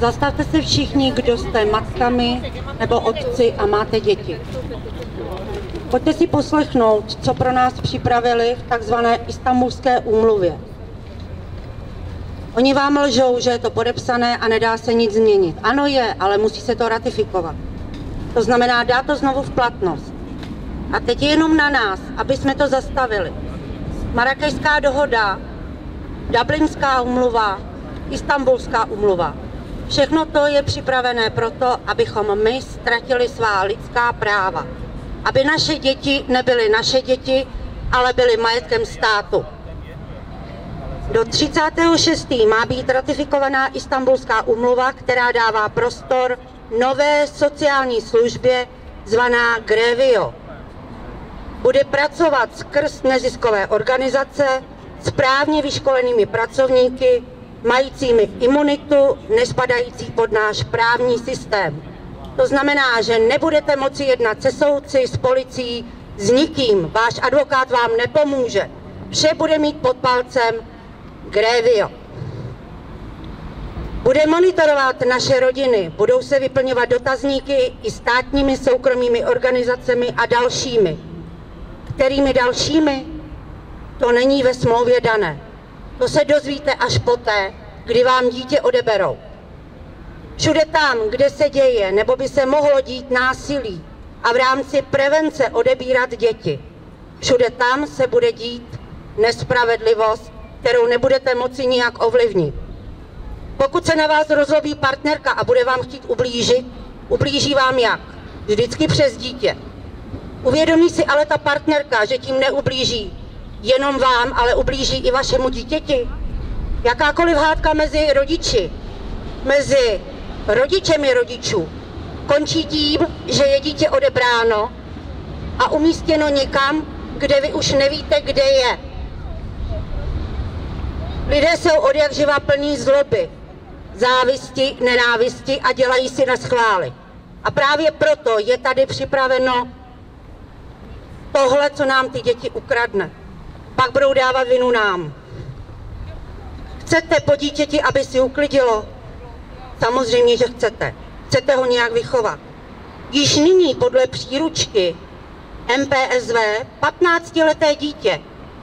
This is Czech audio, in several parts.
Zastavte se všichni, kdo jste matkami nebo otci a máte děti. Pojďte si poslechnout, co pro nás připravili v takzvané istambulské úmluvě. Oni vám lžou, že je to podepsané a nedá se nic změnit. Ano je, ale musí se to ratifikovat. To znamená dát to znovu v platnost. A teď je jenom na nás, aby jsme to zastavili. Marrakešská dohoda, Dublinská umluva, Istanbulská umluva. Všechno to je připravené proto, abychom my ztratili svá lidská práva. Aby naše děti nebyly naše děti, ale byly majetkem státu. Do 36. má být ratifikovaná Istanbulská umluva, která dává prostor nové sociální službě zvaná Grevio. Bude pracovat skrz neziskové organizace, správně vyškolenými pracovníky, majícími imunitu, nespadající pod náš právní systém. To znamená, že nebudete moci jednat se soudci, s policií, s nikým. Váš advokát vám nepomůže. Vše bude mít pod palcem Grevio. Bude monitorovat naše rodiny, budou se vyplňovat dotazníky i státními soukromými organizacemi a dalšími. Kterými dalšími? To není ve smlouvě dané. To se dozvíte až poté, kdy vám dítě odeberou. Všude tam, kde se děje nebo by se mohlo dít násilí a v rámci prevence odebírat děti, všude tam se bude dít nespravedlivost, kterou nebudete moci nijak ovlivnit. Pokud se na vás rozlobí partnerka a bude vám chtít ublížit, ublíží vám jak? Vždycky přes dítě. Uvědomí si ale ta partnerka, že tím neublíží jenom vám, ale ublíží i vašemu dítěti? Jakákoliv hádka mezi rodiči, mezi rodičemi rodičů, končí tím, že je dítě odebráno a umístěno někam, kde vy už nevíte, kde je. Lidé jsou od jak živa plní zloby, závisti, nenávisti a dělají si na schvály. A právě proto je tady připraveno tohle, co nám ty děti ukradne. Pak budou dávat vinu nám. Chcete po dítěti, aby si uklidilo? Samozřejmě, že chcete. Chcete ho nějak vychovat. Již nyní podle příručky MPSV 15-leté dítě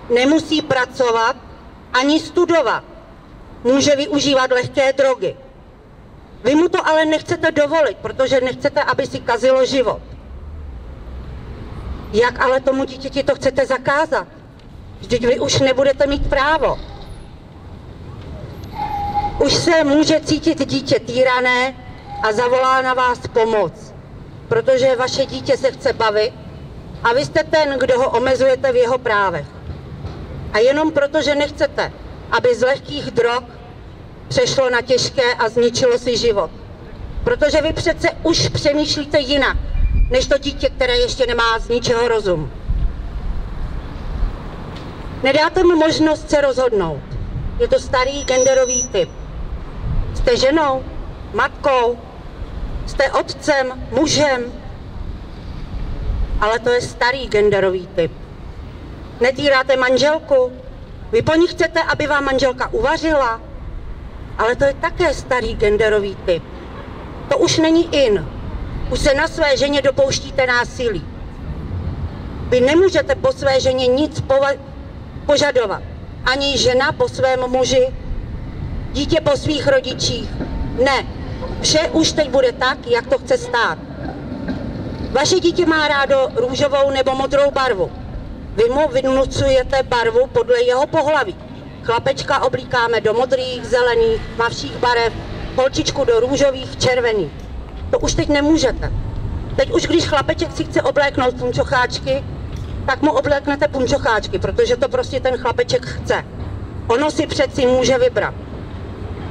nemusí pracovat ani studovat. Může využívat lehké drogy. Vy mu to ale nechcete dovolit, protože nechcete, aby si kazilo život. Jak ale tomu dítěti to chcete zakázat? Vždyť vy už nebudete mít právo. Už se může cítit dítě týrané a zavolá na vás pomoc, protože vaše dítě se chce bavit a vy jste ten, kdo ho omezujete v jeho právech. A jenom proto, že nechcete, aby z lehkých drog přešlo na těžké a zničilo si život. Protože vy přece už přemýšlíte jinak, než to dítě, které ještě nemá z ničeho rozum. Nedáte mu možnost se rozhodnout. Je to starý genderový typ. Jste ženou, matkou, jste otcem, mužem, ale to je starý genderový typ. Netýráte manželku, vy po ní chcete, aby vám manželka uvařila, ale to je také starý genderový typ. To už není in. Už se na své ženě dopouštíte násilí. Vy nemůžete po své ženě nic požadovat. Ani žena po svém muži, dítě po svých rodičích. Ne. Vše už teď bude tak, jak to chce stát. Vaše dítě má rádo růžovou nebo modrou barvu. Vy mu vynucujete barvu podle jeho pohlaví. Chlapečka oblíkáme do modrých, zelených, mavších barev, holčičku do růžových, červených. To už teď nemůžete. Teď už když chlapeček si chce obléknout punčocháčky, tak mu obléknete punčocháčky, protože to prostě ten chlapeček chce. Ono si přeci může vybrat.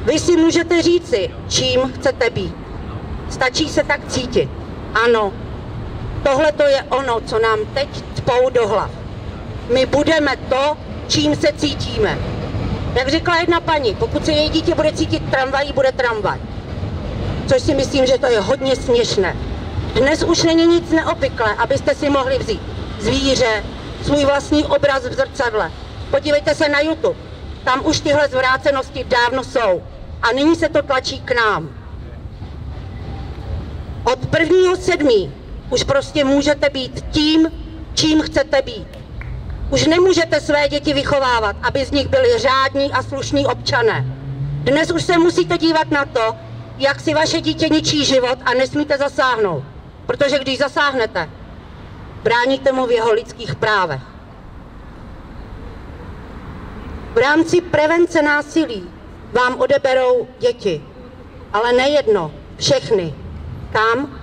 Vy si můžete říci, čím chcete být. Stačí se tak cítit. Ano, tohle to je ono, co nám teď cpou do hlav. My budeme to, čím se cítíme. Jak řekla jedna paní, pokud se její dítě bude cítit tramvají, bude tramvaj. Což si myslím, že to je hodně směšné. Dnes už není nic neobvyklé, abyste si mohli vzít zvíře, svůj vlastní obraz v zrcadle. Podívejte se na YouTube. Tam už tyhle zvrácenosti dávno jsou. A nyní se to tlačí k nám. Od prvního sedmí už prostě můžete být tím, čím chcete být. Už nemůžete své děti vychovávat, aby z nich byli řádní a slušní občané. Dnes už se musíte dívat na to, jak si vaše dítě ničí život a nesmíte zasáhnout. Protože když zasáhnete, bráníte mu v jeho lidských právech. V rámci prevence násilí vám odeberou děti, ale nejedno, všechny. Kam?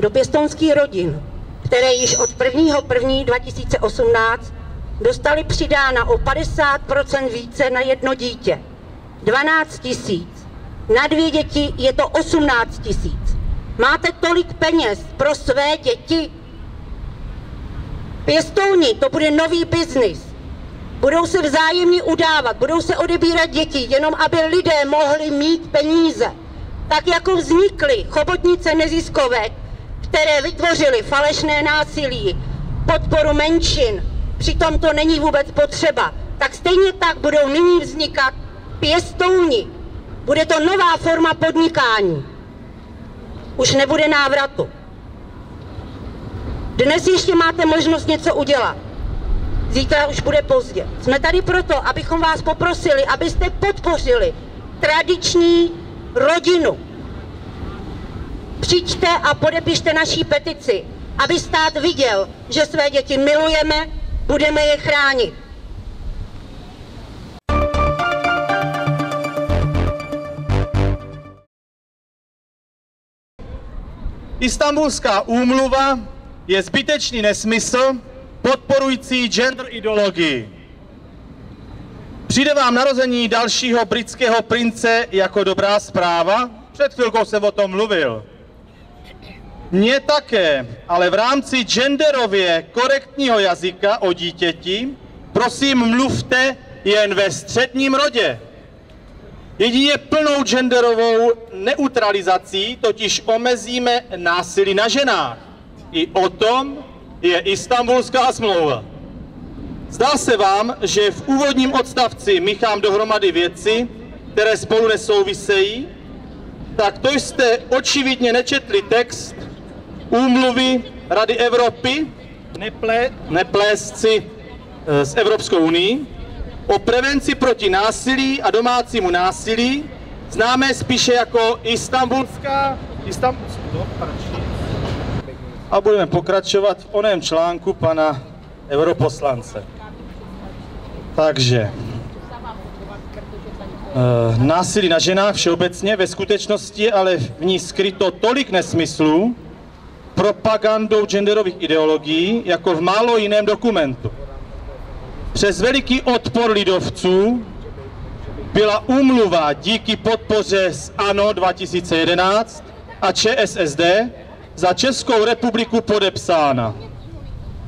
Do pěstounských rodin, které již od 1. 2018 dostali přidána o 50% více na jedno dítě. 12 tisíc. Na dvě děti je to 18 tisíc. Máte tolik peněz pro své děti? Pěstouni, to bude nový biznis. Budou se vzájemně udávat, budou se odebírat děti, jenom aby lidé mohli mít peníze. Tak jako vznikly chobotnice neziskovek, které vytvořily falešné násilí, podporu menšin, přitom to není vůbec potřeba, tak stejně tak budou nyní vznikat pěstouni. Bude to nová forma podnikání. Už nebude návratu. Dnes ještě máte možnost něco udělat. Zítra už bude pozdě. Jsme tady proto, abychom vás poprosili, abyste podpořili tradiční rodinu. Přijďte a podepište naší petici, aby stát viděl, že své děti milujeme, budeme je chránit. Istanbulská úmluva je zbytečný nesmysl podporující gender ideologii. Přijde vám narození dalšího britského prince jako dobrá zpráva? Před chvilkou jsem o tom mluvil. Mně také, ale v rámci genderově korektního jazyka o dítěti, prosím mluvte jen ve středním rodě. Jedině plnou genderovou neutralizací totiž omezíme násilí na ženách. I o tom je Istanbulská smlouva. Zdá se vám, že v úvodním odstavci míchám dohromady věci, které spolu nesouvisejí? Tak to jste očividně nečetli text úmluvy Rady Evropy, neplé, neplésci e, s Evropskou unii, o prevenci proti násilí a domácímu násilí, známé spíše jako Istanbulská, Istanbulská, a budeme pokračovat v oném článku pana europoslance. Takže, e, násilí na ženách všeobecně, ve skutečnosti ale v ní skryto tolik nesmyslů, propagandou genderových ideologií, jako v málo jiném dokumentu. Přes veliký odpor lidovců byla úmluva díky podpoře z ANO 2011 a ČSSD za Českou republiku podepsána.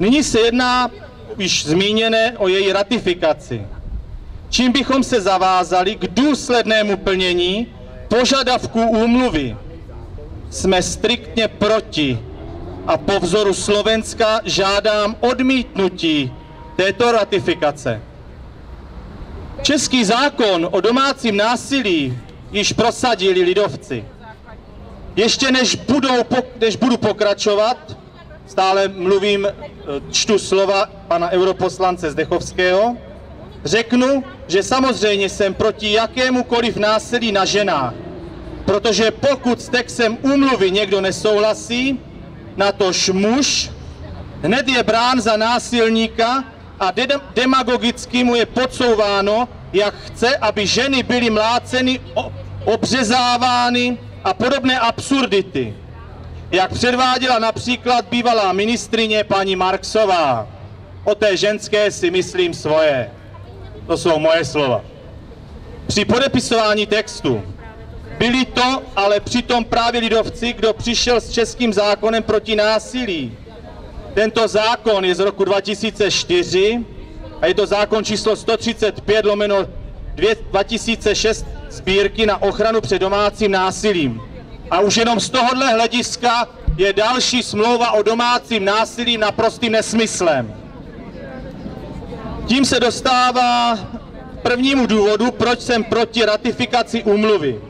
Nyní se jedná již zmíněné o její ratifikaci, čím bychom se zavázali k důslednému plnění požadavků úmluvy. Jsme striktně proti a po vzoru Slovenska žádám odmítnutí této ratifikace. Český zákon o domácím násilí již prosadili lidovci. Ještě než, budou, než budu pokračovat, stále mluvím, e, čtu slova pana europoslance Zdechovského, řeknu, že samozřejmě jsem proti jakémukoliv násilí na ženách, protože pokud s textem úmluvy někdo nesouhlasí, na tož muž hned je brán za násilníka a de demagogicky mu je podsouváno, jak chce, aby ženy byly mláceny, obřezávány, a podobné absurdity, jak předváděla například bývalá ministrině paní Marksová. O té ženské si myslím svoje. To jsou moje slova. Při podepisování textu byli to ale přitom právě lidovci, kdo přišel s českým zákonem proti násilí. Tento zákon je z roku 2004 a je to zákon číslo 135 lomeno 2006 sbírky na ochranu před domácím násilím. A už jenom z tohohle hlediska je další smlouva o domácím násilí naprostým nesmyslem. Tím se dostává prvnímu důvodu, proč jsem proti ratifikaci úmluvy.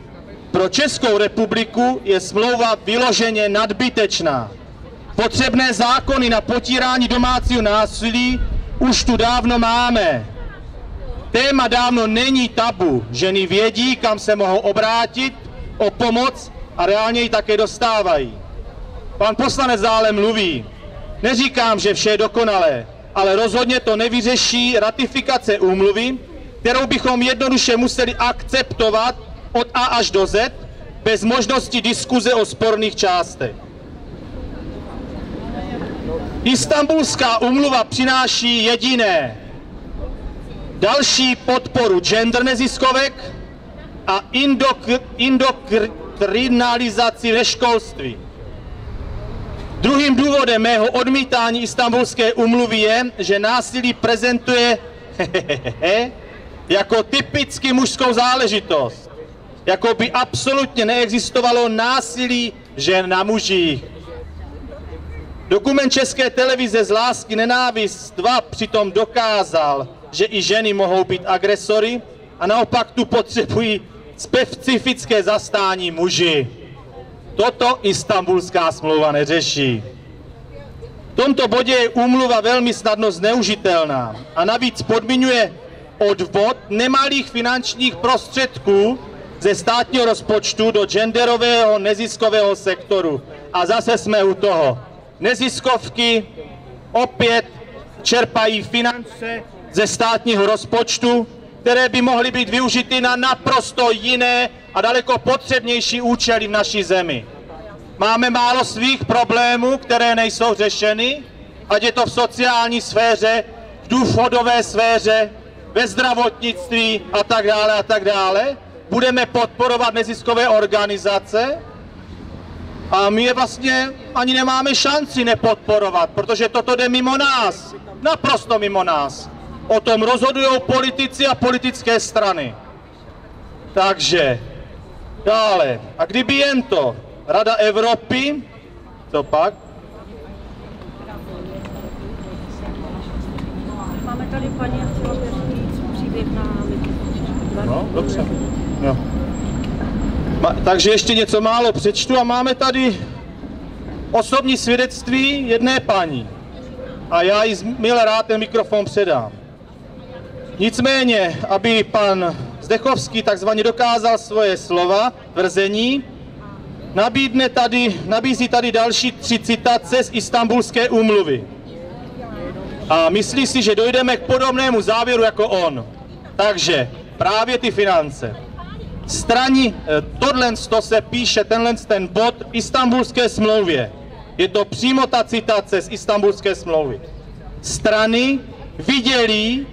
Pro Českou republiku je smlouva vyloženě nadbytečná. Potřebné zákony na potírání domácího násilí už tu dávno máme. Téma dávno není tabu. Ženy vědí, kam se mohou obrátit o pomoc a reálně ji také dostávají. Pan poslanec dále mluví. Neříkám, že vše je dokonalé, ale rozhodně to nevyřeší ratifikace úmluvy, kterou bychom jednoduše museli akceptovat od A až do Z, bez možnosti diskuze o sporných částech. Istanbulská umluva přináší jediné. Další podporu gender neziskovek a indokr, indoktrinalizaci ve školství. Druhým důvodem mého odmítání Istanbulské umluvy je, že násilí prezentuje jako typicky mužskou záležitost. Jako by absolutně neexistovalo násilí žen na mužích. Dokument České televize z Lásky nenávist 2 přitom dokázal, že i ženy mohou být agresory a naopak tu potřebují specifické zastání muži. Toto istambulská smlouva neřeší. V tomto bodě je úmluva velmi snadno zneužitelná a navíc podmiňuje odvod nemalých finančních prostředků ze státního rozpočtu do genderového neziskového sektoru. A zase jsme u toho. Neziskovky opět čerpají finance ze státního rozpočtu, které by mohly být využity na naprosto jiné a daleko potřebnější účely v naší zemi. Máme málo svých problémů, které nejsou řešeny, ať je to v sociální sféře, v důchodové sféře, ve zdravotnictví a tak dále a tak dále. Budeme podporovat neziskové organizace a my je vlastně ani nemáme šanci nepodporovat, protože toto jde mimo nás, naprosto mimo nás. O tom rozhodují politici a politické strany. Takže dále. A kdyby jen to, Rada Evropy, co pak? Máme tady paní a chtěla bych říct příběh na. No, dobře. Jo. Ma, takže ještě něco málo přečtu a máme tady osobní svědectví jedné paní. A já jí milé rád ten mikrofon předám. Nicméně, aby pan Zdechovský takzvaně dokázal svoje slova, tvrzení, nabídne tady, nabízí tady další tři citace z Istanbulské úmluvy. A myslí si, že dojdeme k podobnému závěru jako on. Takže právě ty finance. Strani, eh, tohle to se píše, tenhle ten bod Istanbulské smlouvě. Je to přímo ta citace z Istanbulské smlouvy. Strany viděli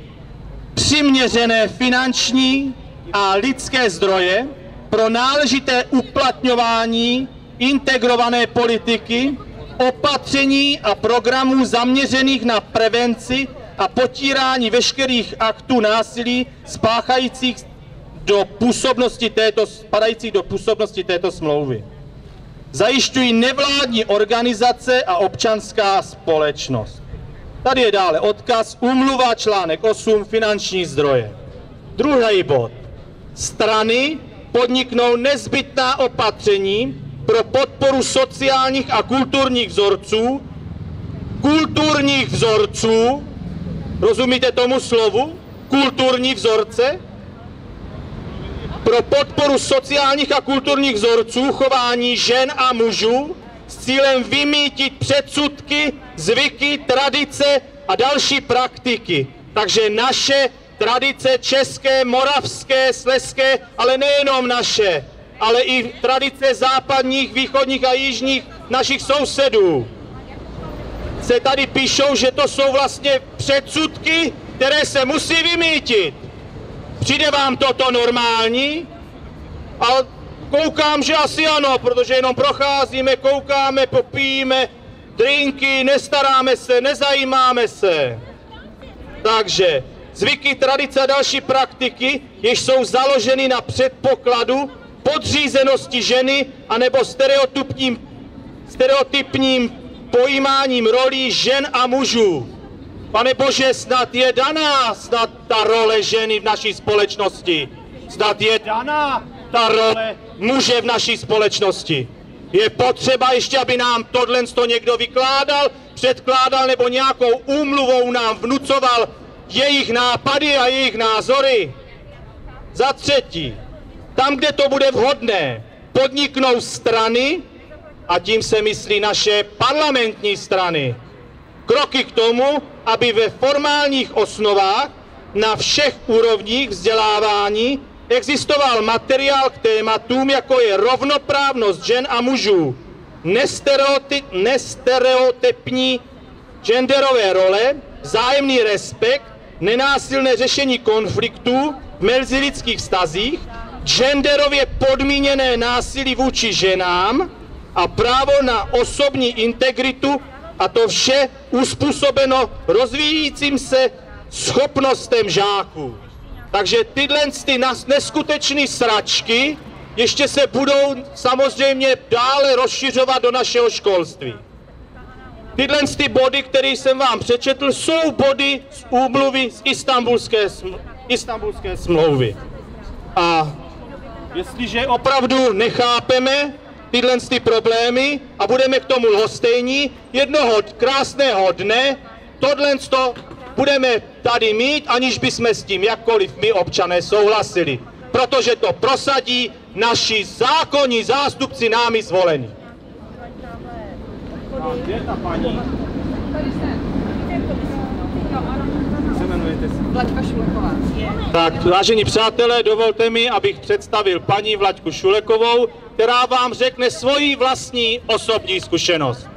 přiměřené finanční a lidské zdroje pro náležité uplatňování integrované politiky, opatření a programů zaměřených na prevenci a potírání veškerých aktů násilí spáchajících do působnosti této, spadajících do působnosti této smlouvy. Zajišťují nevládní organizace a občanská společnost. Tady je dále odkaz, umluva článek 8, finanční zdroje. Druhý bod. Strany podniknou nezbytná opatření pro podporu sociálních a kulturních vzorců, kulturních vzorců, rozumíte tomu slovu? Kulturní vzorce? Pro podporu sociálních a kulturních vzorců chování žen a mužů s cílem vymítit předsudky, zvyky, tradice a další praktiky. Takže naše tradice české, moravské, sleské, ale nejenom naše, ale i tradice západních, východních a jižních našich sousedů. Se tady píšou, že to jsou vlastně předsudky, které se musí vymítit. Přijde vám toto normální? A koukám, že asi ano, protože jenom procházíme, koukáme, popijíme drinky, nestaráme se, nezajímáme se. Takže zvyky, tradice a další praktiky, jež jsou založeny na předpokladu podřízenosti ženy anebo stereotypním, stereotypním pojímáním rolí žen a mužů. Pane Bože, snad je daná snad ta role ženy v naší společnosti. Snad je daná ta role muže v naší společnosti. Je potřeba ještě, aby nám tohle to někdo vykládal, předkládal nebo nějakou úmluvou nám vnucoval jejich nápady a jejich názory. Za třetí, tam, kde to bude vhodné, podniknou strany, a tím se myslí naše parlamentní strany, kroky k tomu, aby ve formálních osnovách na všech úrovních vzdělávání existoval materiál k tématům, jako je rovnoprávnost žen a mužů, nestereotyp, nestereotypní genderové role, vzájemný respekt, nenásilné řešení konfliktů v mezilidských vztazích, genderově podmíněné násilí vůči ženám a právo na osobní integritu a to vše uspůsobeno rozvíjícím se schopnostem žáků. Takže tyhle ty neskutečné sračky ještě se budou samozřejmě dále rozšiřovat do našeho školství. Tyhle ty body, které jsem vám přečetl, jsou body z úmluvy z istambulské, istambulské smlouvy. A jestliže opravdu nechápeme tyhle ty problémy a budeme k tomu lhostejní, jednoho krásného dne tohle budeme tady mít, aniž bychom s tím jakkoliv my občané souhlasili. Protože to prosadí naši zákonní zástupci námi zvolení. Kde je ta paní? Tak, vážení přátelé, dovolte mi, abych představil paní Vlaďku Šulekovou, která vám řekne svoji vlastní osobní zkušenost.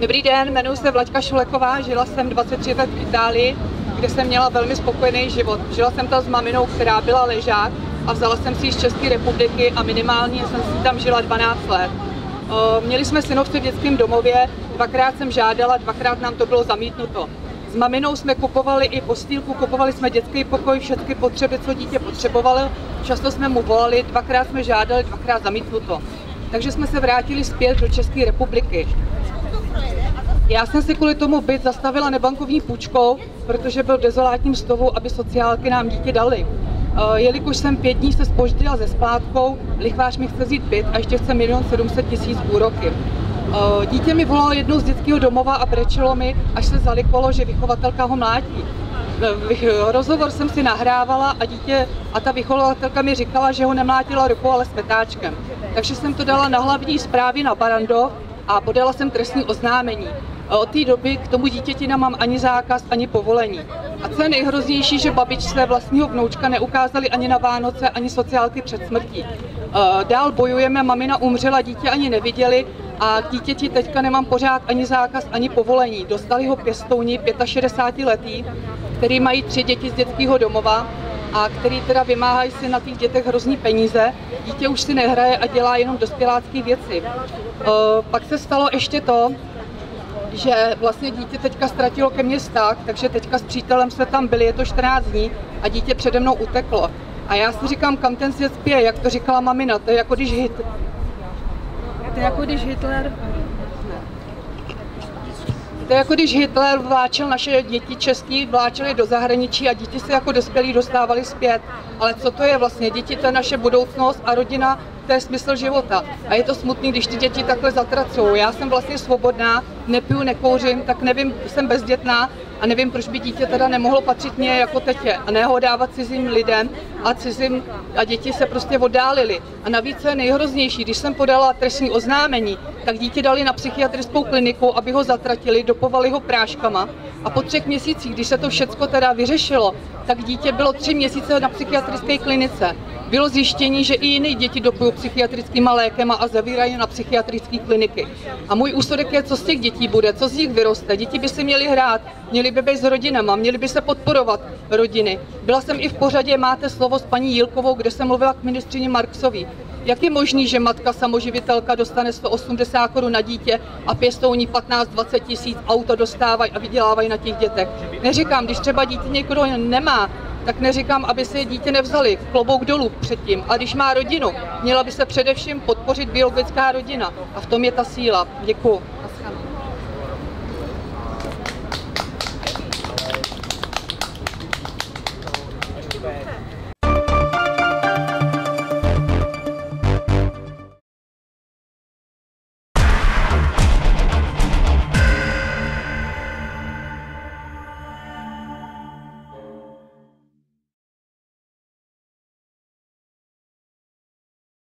Dobrý den, jmenuji se Vlaďka Šuleková, žila jsem 23 let v Itálii, kde jsem měla velmi spokojený život. Žila jsem tam s maminou, která byla ležák a vzala jsem si ji z České republiky a minimálně jsem si tam žila 12 let. Měli jsme synovce v dětském domově, dvakrát jsem žádala, dvakrát nám to bylo zamítnuto. S maminou jsme kupovali i postýlku, kupovali jsme dětský pokoj, všechny potřeby, co dítě potřebovalo. Často jsme mu volali, dvakrát jsme žádali, dvakrát zamítnuto. Takže jsme se vrátili zpět do České republiky. Já jsem si kvůli tomu byt zastavila nebankovní půjčkou, protože byl v dezolátním stavu, aby sociálky nám dítě dali. Eh, jelikož jsem pět dní se spoždila se splátkou, lichvář mi chce vzít byt a ještě chce milion 700 tisíc úroky. Eh, dítě mi volalo jednou z dětského domova a brečelo mi, až se zalikolo, že vychovatelka ho mlátí. Eh, rozhovor jsem si nahrávala a dítě a ta vychovatelka mi říkala, že ho nemlátila rukou, ale smetáčkem. Takže jsem to dala na hlavní zprávy na Barando a podala jsem trestní oznámení. Od té doby k tomu dítěti nemám ani zákaz, ani povolení. A co je nejhroznější, že babičce vlastního vnoučka neukázali ani na Vánoce, ani sociálky před smrtí. Dál bojujeme, mamina umřela, dítě ani neviděli a k dítěti teďka nemám pořád ani zákaz, ani povolení. Dostali ho pěstouni 65 letý, který mají tři děti z dětského domova a který teda vymáhají si na těch dětech hrozný peníze. Dítě už si nehraje a dělá jenom dospělácké věci. Pak se stalo ještě to, že vlastně dítě teďka ztratilo ke mně vztah, takže teďka s přítelem jsme tam byli, je to 14 dní a dítě přede mnou uteklo. A já si říkám, kam ten svět spěje, jak to říkala mamina, to je jako když hit. To je jako když Hitler to je jako když Hitler vláčil naše děti český, vláčil je do zahraničí a děti se jako dospělí dostávali zpět. Ale co to je vlastně? Děti to je naše budoucnost a rodina to je smysl života. A je to smutný, když ty děti takhle zatracují. Já jsem vlastně svobodná, nepiju, nekouřím, tak nevím, jsem bezdětná a nevím, proč by dítě teda nemohlo patřit mě jako tetě a ne ho dávat cizím lidem a cizím a děti se prostě oddálily. A navíc je nejhroznější, když jsem podala trestní oznámení, tak dítě dali na psychiatrickou kliniku, aby ho zatratili, dopovali ho práškama a po třech měsících, když se to všecko teda vyřešilo, tak dítě bylo tři měsíce na psychiatrické klinice. Bylo zjištění, že i jiné děti dopují psychiatrickým lékem a zavírají na psychiatrické kliniky. A můj úsudek je, co z těch dětí bude, co z nich vyroste. Děti by si měly hrát, měly by být s rodinama, měly by se podporovat rodiny. Byla jsem i v pořadě Máte slovo s paní Jilkovou, kde jsem mluvila k ministrině Marksovi. Jak je možný, že matka samoživitelka dostane 180 korun na dítě a pěstouní 15-20 tisíc, auto dostávají a vydělávají na těch dětech? Neříkám, když třeba dítě někdo nemá, tak neříkám, aby se dítě nevzali, klobouk dolů předtím. A když má rodinu, měla by se především podpořit biologická rodina. A v tom je ta síla. Děkuji.